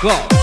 Go